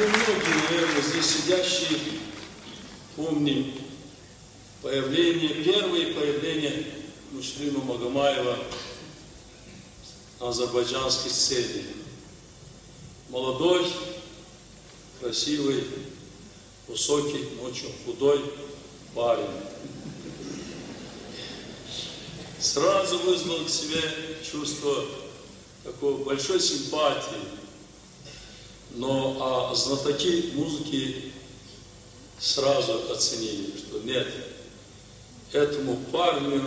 мы многие, наверное, здесь сидящие помним появление, первое появление Мушлима Магомаева на азербайджанской сцене. Молодой, красивый, высокий, но очень худой парень. Сразу вызвал к себе чувство такой большой симпатии. Но а знатоки музыки сразу оценили, что нет, этому парню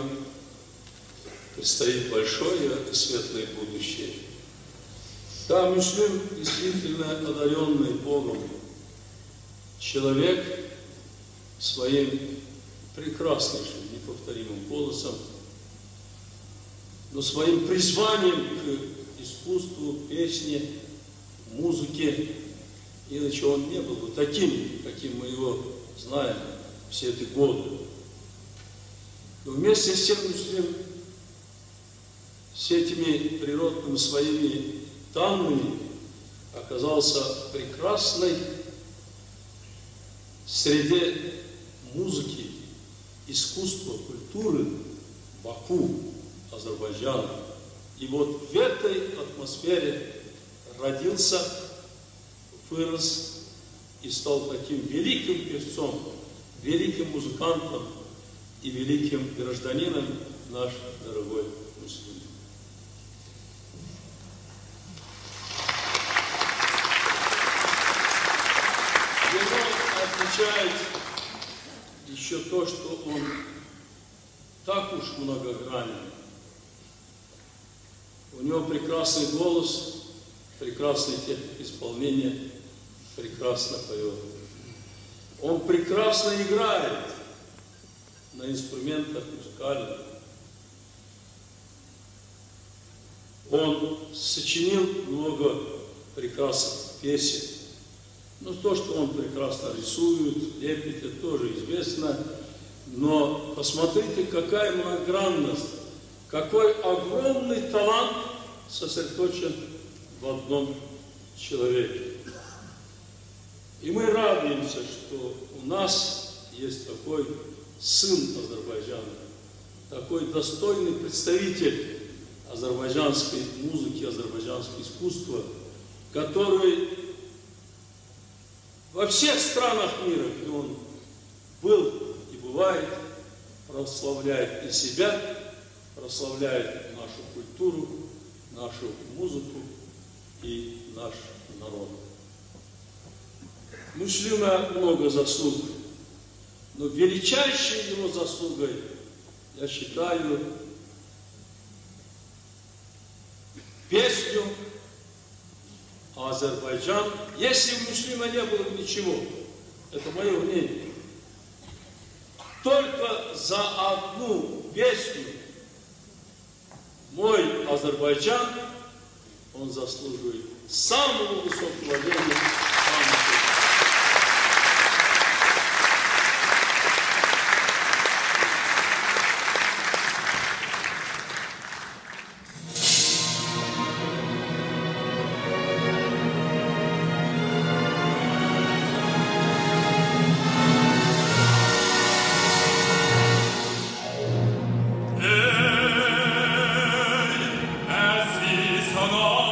предстоит большое и светлое будущее. Да, Мушлим действительно одаренный Богом человек своим прекрасным, неповторимым голосом, но своим призванием к искусству, песне, музыке, иначе он не был бы таким, каким мы его знаем все эти годы. Но вместе с тем, с этими природными своими данными оказался прекрасной среде музыки, искусства, культуры Баку, Азербайджана. И вот в этой атмосфере родился, вырос и стал таким великим певцом, великим музыкантом и великим гражданином наш дорогой муслим. отличает еще то, что он так уж многогранен. У него прекрасный голос, прекрасный техник исполнения, прекрасно поет. Он прекрасно играет на инструментах музыкальных. Он сочинил много прекрасных песен. Ну, то, что он прекрасно рисует, лепит, это тоже известно. Но посмотрите, какая многогранность, какой огромный талант сосредоточен в одном человеке. И мы радуемся, что у нас есть такой сын Азербайджана, такой достойный представитель азербайджанской музыки, азербайджанского искусства, который во всех странах мира, где он был и бывает, прославляет и себя, прославляет нашу культуру, нашу музыку и наш народ. Муслима много заслуг, но величайшей его заслугой, я считаю, песню Азербайджан, если у муслима не было бы ничего, это мое мнение, только за одну песню мой Азербайджан, он заслуживает самого высокого времени. Ömrüm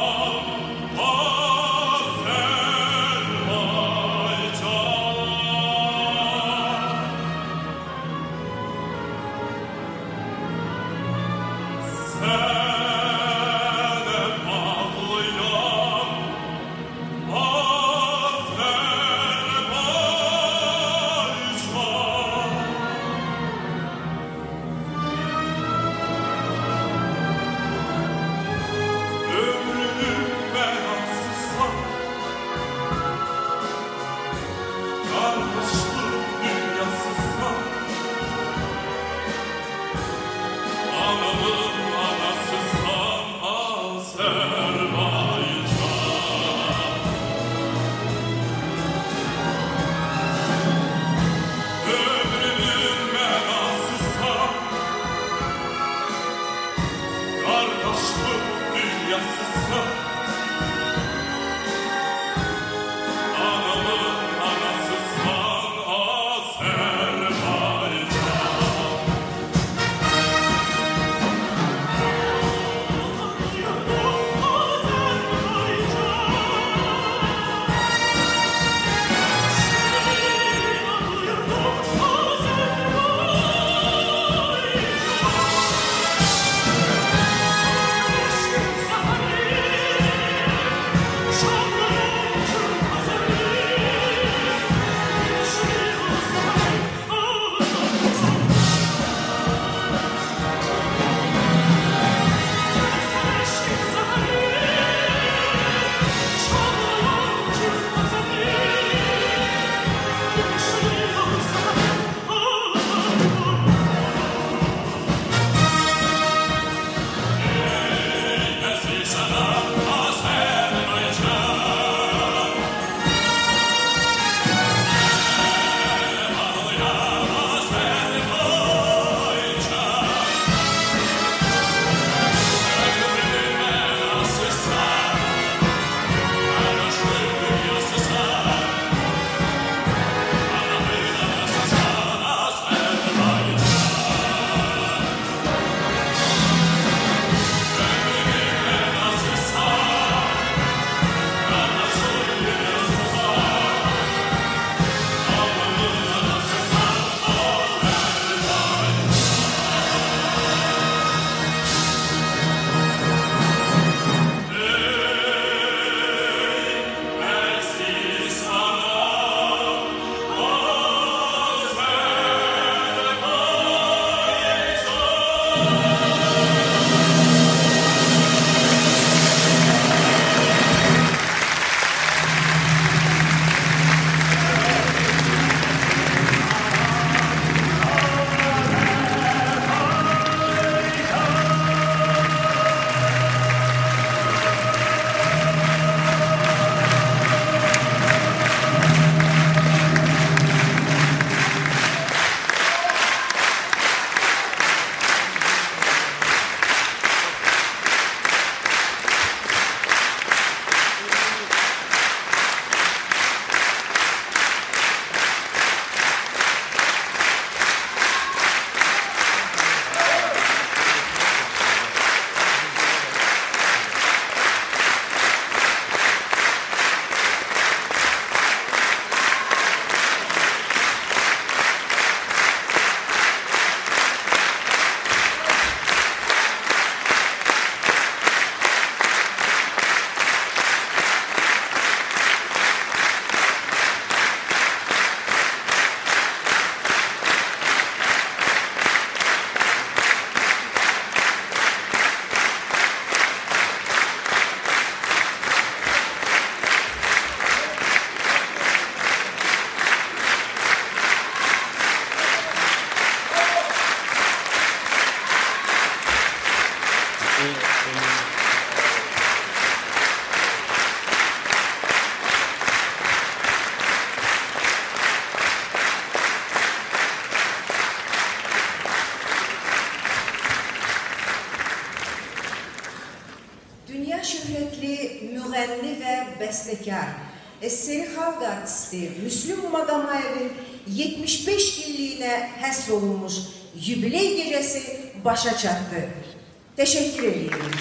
bestekar eseri halk artisti Müslüm Magama'yev'in 75 yıllığına həsr olunmuş yübiley gecesi başa çattı. Teşekkür ediyorum.